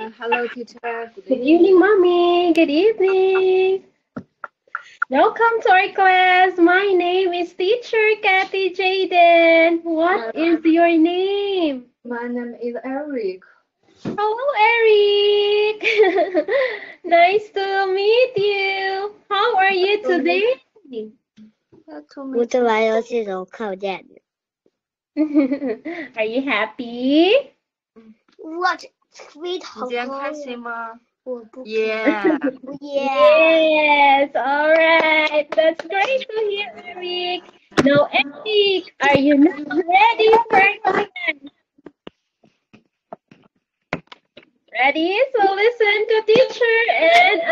Uh, hello, teacher. Good, Good evening, mommy. Good evening. Welcome to our class. My name is teacher Cathy Jaden. What is your name? My name is Eric. Hello, Eric. nice to meet you. How are you today? are you happy? What sweet 好你今天高呀开心吗我不？Yeah. 耶 Yes, all right. That's great to hear, Eric. Now, Eric, are you not ready for class? Ready? So listen to teacher and I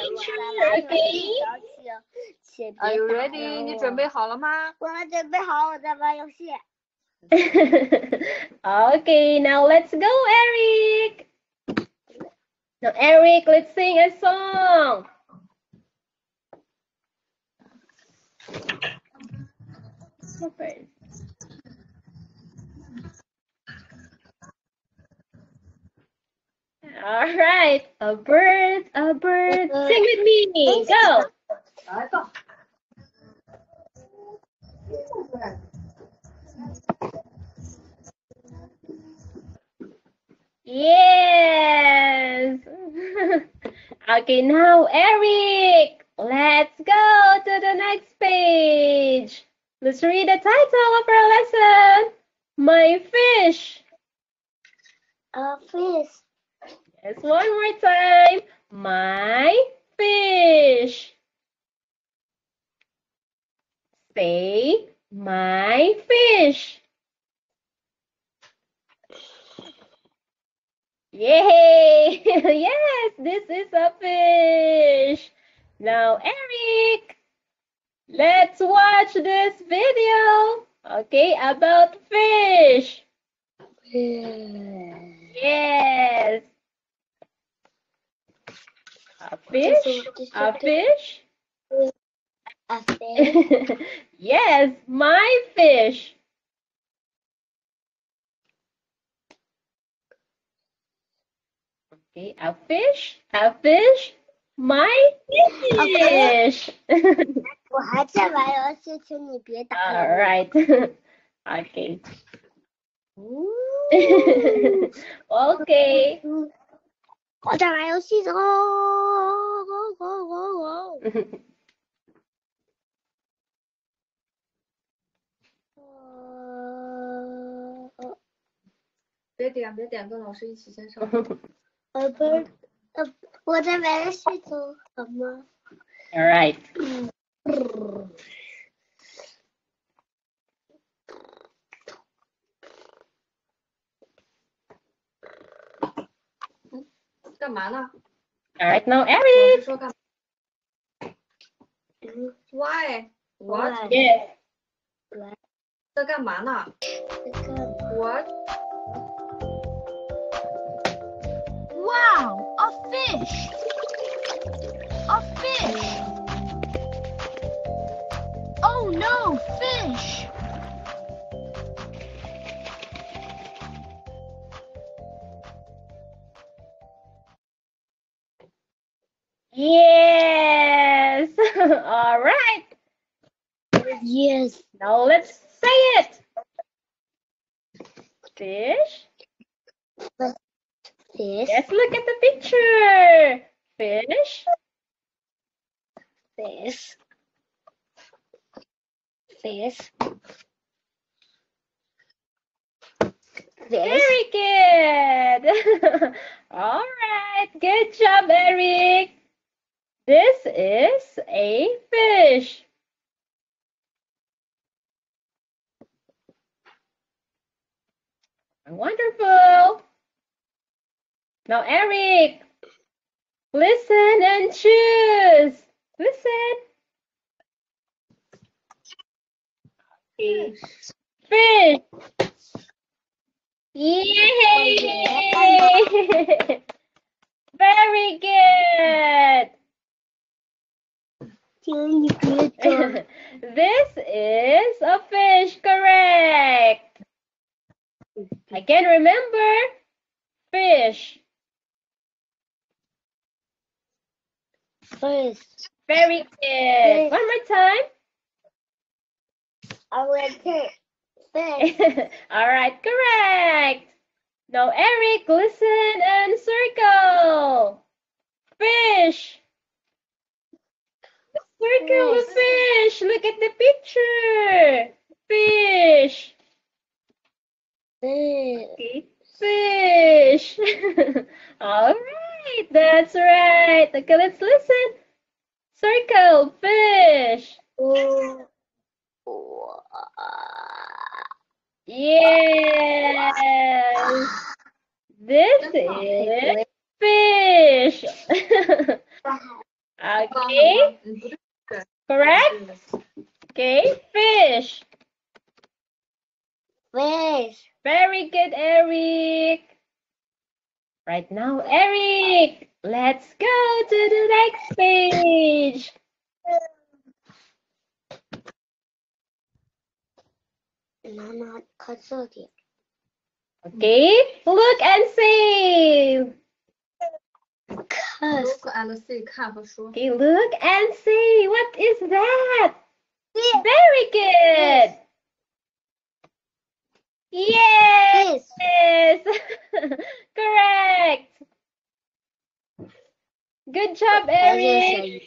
teacher, okay? Are you ready？你准备好了吗？我准备好，我在玩游戏。 okay, now let's go, Eric. Now, Eric, let's sing a song. Okay. All right, a bird, a bird. Sing with me. Go. Yes. okay, now Eric, let's go to the next page. Let's read the title of our lesson. My fish. A fish. Yes, one more time. My fish. Say my fish. Yay! yes, this is a fish. Now, Eric, let's watch this video. Okay, about fish. Yes. A fish? A fish? A fish. yes, my fish. Okay, a fish, a fish, my fish. 我还在玩游戏，请你别打 All right. okay. 嗯 okay. 我在玩游戏哦哦哦哦哦。呃别点，别点，跟老师一起先上。呃不是，呃我在玩游戏中好吗？ All right. 干嘛呢？ All right, now 老 Eric. 师说干嘛嗯， ？Why? What? Why? Yes. 在干嘛呢这个？What? Wow, a fish! A fish! Oh no, fish! Yes. All right. yes Now let's say it. Fish. Yes, look at the picture. Fish. fish fish fish Very good. All right. Good job, Eric. This is a fish. Wonderful. Now, Eric, listen and choose. Listen. Fish. Fish. Yay! Very good. this is a fish, correct? I can remember, fish. Fish. Very good. One more time. I will take. All right, correct. Now, Eric, listen and circle. Fish. Circle the fish. Look at the picture. Fish. Fish. Okay. Fish. All right, right. That's right. Okay, let's listen. Circle, fish. Yes. This is fish. okay. Correct? Okay, fish. Fish. Very good, Eric right now. Eric, let's go to the next page. Mama consulted. Okay, look and see. Look and see. Okay, look and see. What is that? Yeah. Very good. Yeah. Yes. Yes. Correct. Good job, Eric.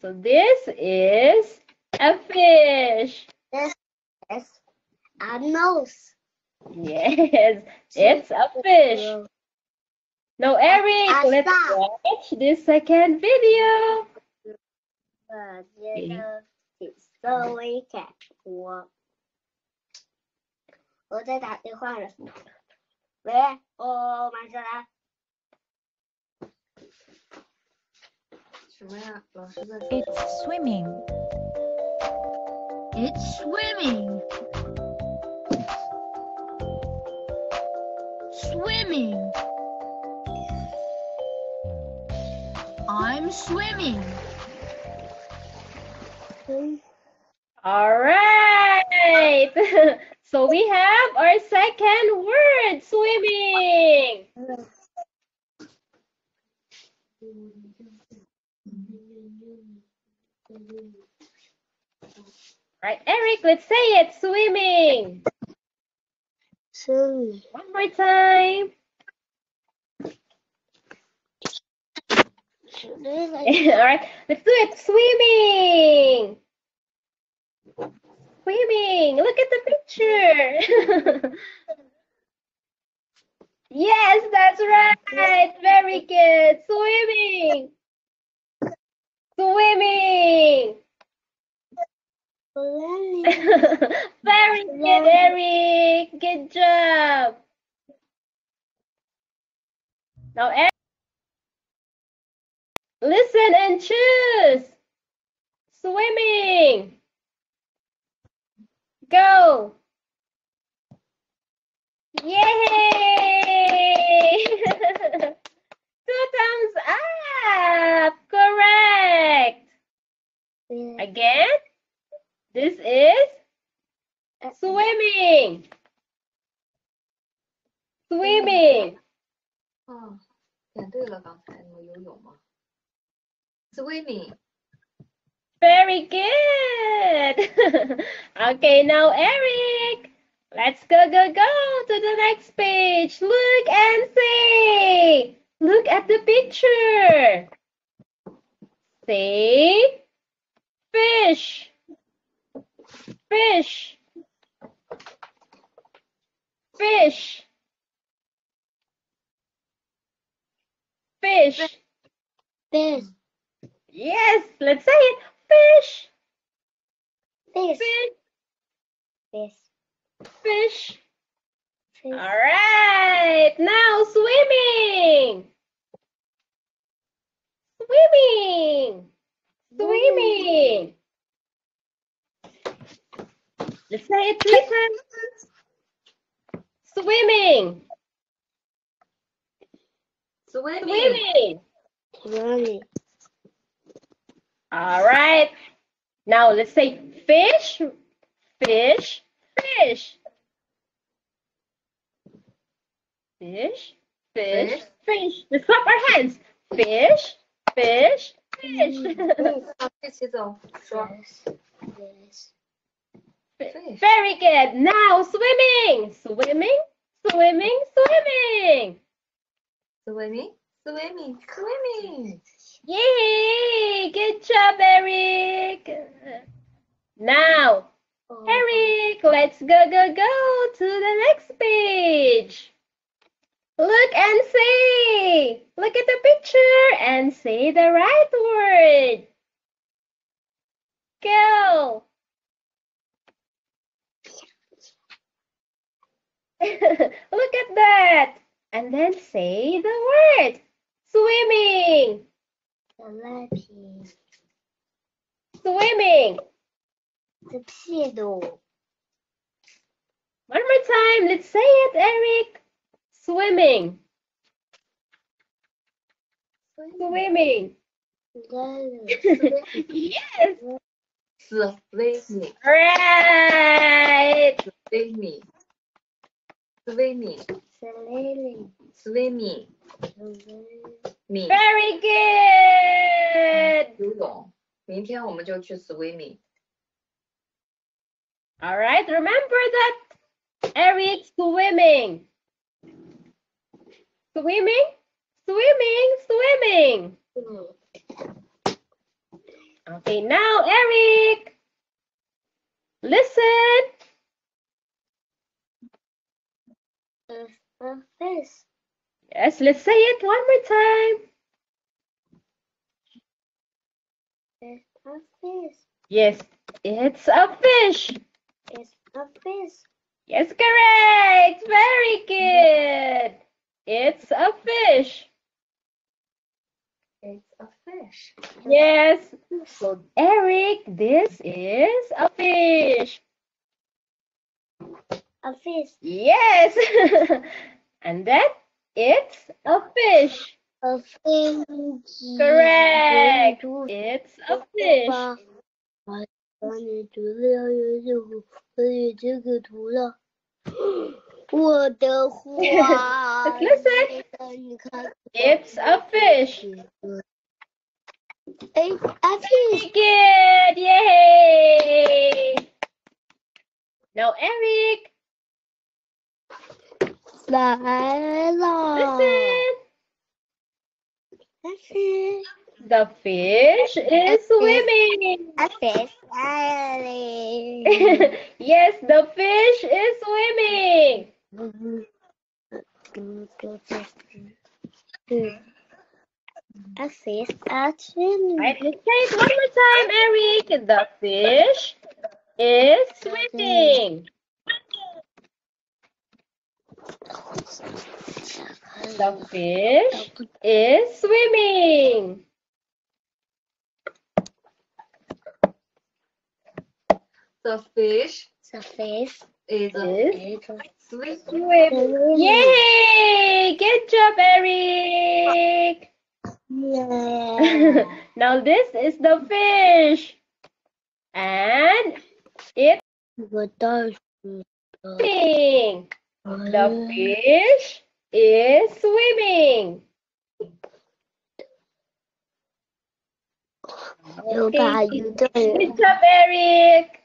So this is a fish. This is a nose. Yes, it's a fish. Now, Eric, let's watch this second video. So we can walk. 我我在打电话了。喂，哦，马上来。什么呀？老师在说 It's swimming. It's swimming. Swimming. I'm swimming. All right. so we have our second word, swimming. Right, Eric, let's say it, swimming. 生 One more time. All right, let's do it, swimming. Swimming. Look at the picture. yes, that's right. Very good. Swimming. Swimming. Very good, Eric. Good job. Now, Eric, listen and choose. Swimming Go. Yay! Two thumbs up. Correct. Again. This is swimming. Swimming. 哦，点对了，刚才那个游泳吗？Swimming， Very good. okay, now Eric, let's go, go, go to the next page. Look and see. Look at the picture. See? Fish. Fish. Fish. Fish. fish, Yes, let's say it. Fish. fish, Fish. fish, Fish. All right, now swimming. Swimming. Swimming. Let's say it three times. Swimming. swimming，Swimming. Swimming. All right. Now let's say fish, fish, fish. Fish, fish, fish. fish. Let's clap our hands. Fish, fish, fish. fish. Very good. Now swimming, swimming, swimming, swimming. Swimming, swimming, swimming. Yay! Good job, Eric. Now, oh. Eric, let's go, go, go to the next page. Look and say. Look at the picture and say the right word. Go. Look at that. And then say the word. Swimming. Lappy. Swimming. The pillow. One more time. Let's say it, Eric. Swimming. Swimming. Yes. swimming Right. swimming swimming Sailing swimming swimming Very good. 游泳。明天我们就去 swimming。 All right. Remember that Eric swimming. Swimming. Swimming. Swimming. Okay. Now, Eric. Listen. A fish. Yes. Let's say it one more time. It's a fish. Yes. It's a fish. It's a fish. Yes, correct. Very good. It's a fish. It's a fish. Yes. So, Eric, this is a fish. A fish. Yes. and then it's a fish. A fish. Correct. It's a fish. 把你读了有这个，我有这个图了。我的花 Let's listen. 你看， It's a fish. 哎，a fish。 Good. Yay. Now, Eric, 来了 listen. A. The fish is swimming. A fish. Yes, the fish is swimming. A fish. A swimming. Right, let's say it one more time, Eric. The fish is swimming. The fish is swimming. The fish A fish. is Is swimming. swimming. Yay! Good job, Eric. Yeah. now this is the fish. And it's swimming. The fish is swimming. Okay. Mr. Eric.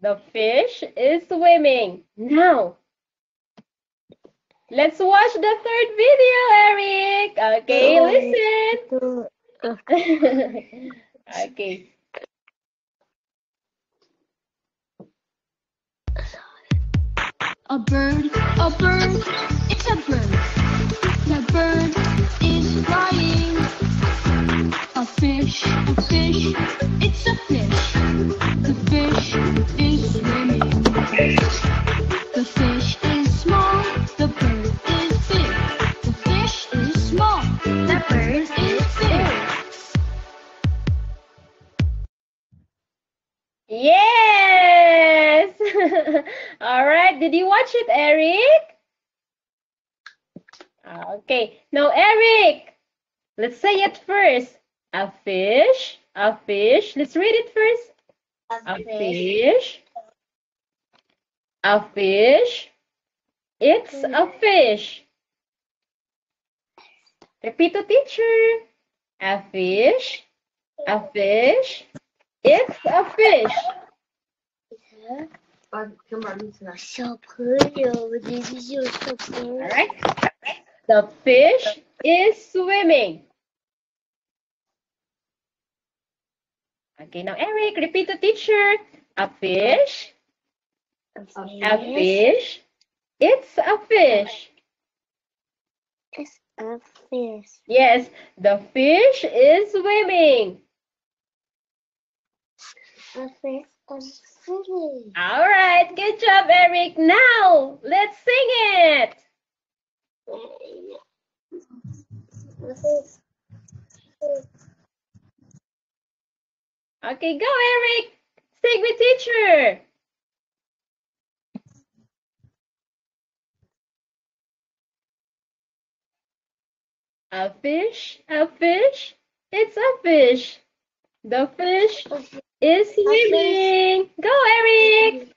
The fish is swimming. Now, let's watch the third video, Eric. Okay, listen. okay. A bird, a bird, it's a bird. The bird is flying. A fish, a fish, it's a fish. Watch it, Eric? Ah, okay. Now, Eric, let's say it first. A fish. A fish. Let's read it first. A fish. A fish. It's a mm-hmm. fish. Repeat to teacher. A fish. A fish. It's a fish. 把平板立起来。小朋友，这是就是小朋友 All。right. The fish is swimming. Okay, now Eric, repeat to teacher. A fish. A fish. It's a fish. It's a fish. Yes, the fish is swimming. A fish is swimming. all right, good job, Eric. Now, let's sing it. Okay, go, Eric. Sing with teacher. A fish, a fish, it's a fish. The fish is swimming. Go, Eric.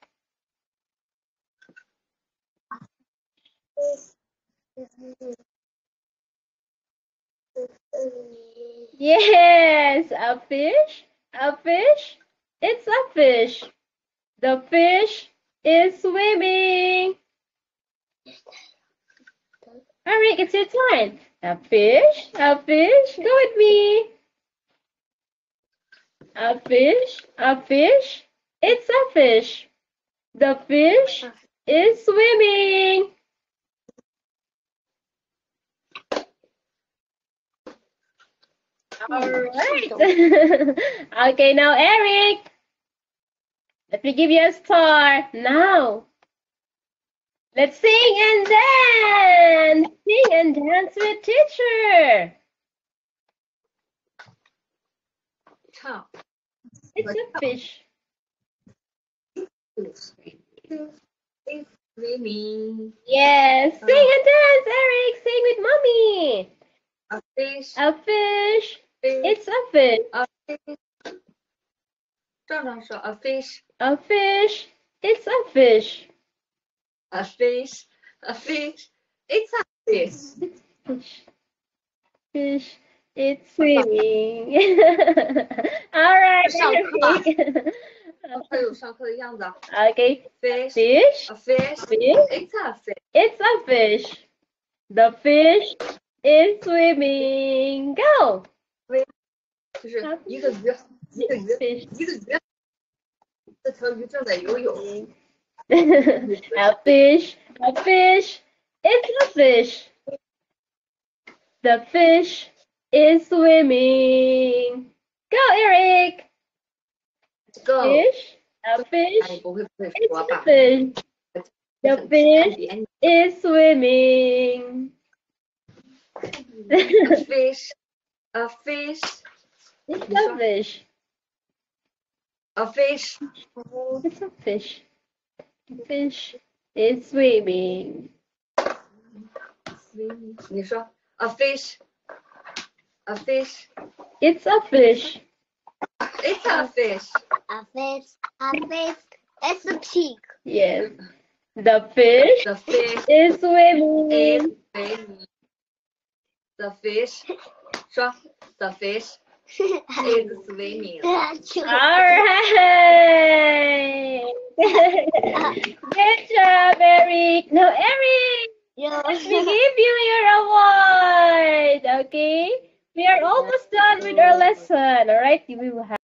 Yes, a fish, a fish, it's a fish. The fish is swimming. Eric, it's your turn. A fish, a fish, go with me. A fish, a fish, it's a fish. The fish is swimming. All right. okay, now Eric. Let me give you a star. Now. Let's sing and dance. Sing and dance with teacher. 唱 it's but a fish. It's raining. Yes, uh, sing and dance, Eric. Sing with mommy. A fish. A fish. fish. It's a fish. A fish. No, no, so a fish. A fish. It's a fish. A fish. A fish. It's a fish. Fish. Fish. It's swimming. All right. 上课 Eric. 它有上课的样子啊。 okay. Fish, Fish. a fish. Fish. It's a fish. It's a fish. The fish is swimming. Go. 就是一个鱼，一个鱼， Fish. 一个鱼。这条鱼正在游泳。 a fish. A fish. It's a fish. The fish is swimming. Go, Eric. Go. Fish. A fish. It's a fish. The fish is swimming. a fish. A fish. It's a fish. A fish. It's a fish. Fish is swimming. 你说，a fish a fish. It's a fish. It's a fish. A fish. A fish. It's a pig. Yes. The fish The fish is is swimming. swimming. The fish. 说 the fish is swimming. All right. Good job, Eric. Now, Eric, let me give you your award. Okay. We are almost done with our lesson. All right. We will have.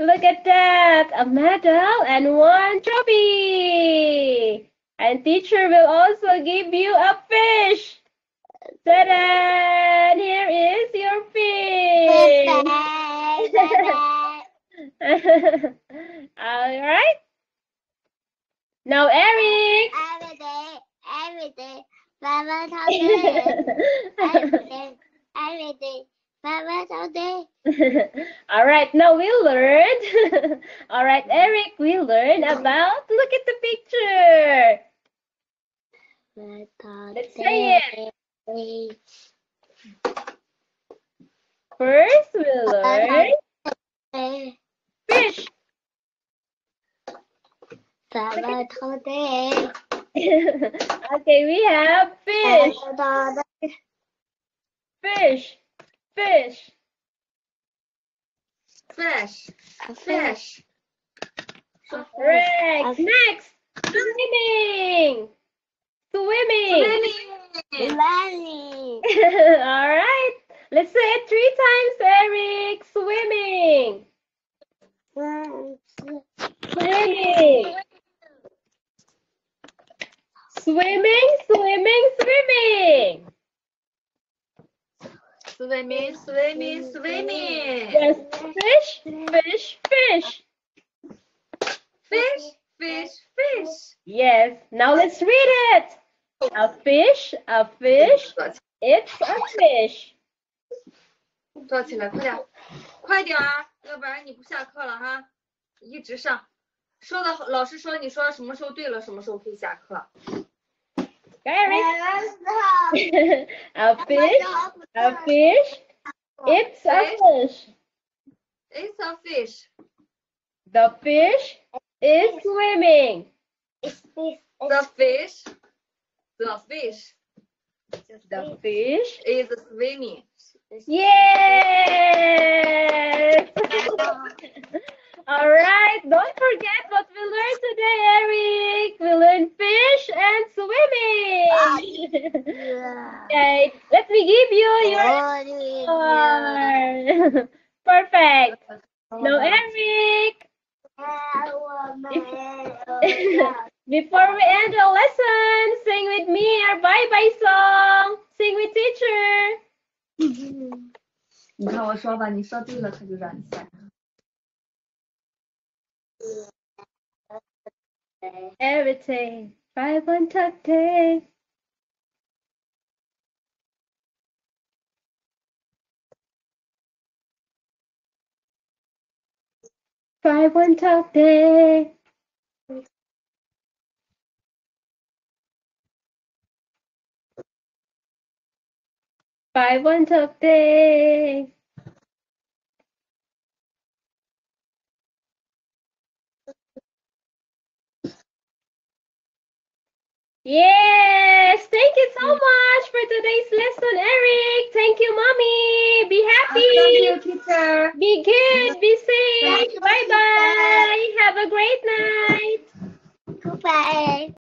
Look at that. A medal and one trophy. And teacher will also give you a fish. Ta-da! Here is your fish. All right. Now, Eric. Every day, every day, Mama told me. Every day, every day, Mama told me. All right, now we learned. All right, Eric, we learned about. Look at the picture. Let's say it. First, we learn fish. Me. Okay, we have fish, fish, fish. fish. Fish. Correct. Next, swimming, swimming. Swimming. All right. Let's say it three times, Eric. Swimming, swimming, swimming, swimming, swimming. swimming swimming swimming Yes, fish, fish, fish. fish fish fish Yes. Now let's read it. A fish, a fish. It's a fish. 坐起来，快点，快点儿，要不然你不下课了哈。一直上， 说的老师说你说什么时候对了，什么时候可以下课。Very. a fish, a fish. It's a fish. It's a fish. The fish is swimming. The fish. The fish The fish. is swimming. Yes. All right. Don't forget what we learned today, Eric. We learned fish and swimming. okay. Let me give you your score. Perfect. Now, Eric. Before we end the lesson, sing with me our bye-bye song. Sing with teacher. 你看我说吧，你说对了，他就让你下。 Everything. Five one tuck day. Five one tuck day. Five one tuck day. Yes, thank you so much for today's lesson, Eric. Thank you, mommy. Be happy. You, teacher. Be good. Be safe. Bye bye. Have a great night. Goodbye.